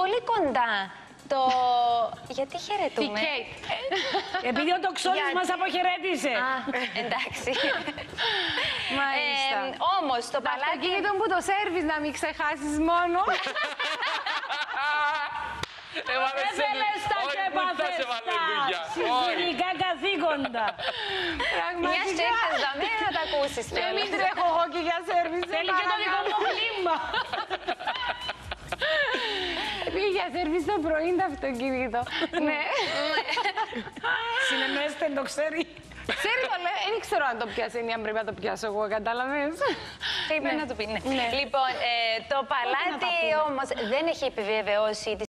πολύ κοντά. Το... Γιατί Η χαιρετούμε. Κέιτ. Επειδή ο τοξόνης Γιατί- μας αποχαιρέτησε. Α, εντάξει. Μάλιστα. Ε, όμως, το Το παλάτι... αυτοκίνητο που το σέρβις να μην ξεχάσεις μόνο. Έβαλε σε Ήθελες τα Όχι, και πού θα σε βάλε δουλειά. Όχι. συζυγικά καθήκοντα. Μια και ήρθες εδώ μέρα να τα ακούσεις Και μην κιόλας. τρέχω εγώ και για σέρβις. σε Θέλει και το δικό παρακαλώ. μου κλίμα. Πήγε για σέρβις το πρωί το αυτοκίνητο. Ναι. Συνεννοέστε, το ξέρει. Ξέρει το λέει, δεν ξέρω αν το πιάσει ή αν πρέπει να το πιάσω εγώ, κατάλαβες; Πρέπει να το πει, ναι. Ναι. Λοιπόν, ε, το παλάτι όμως δεν έχει επιβεβαιώσει τη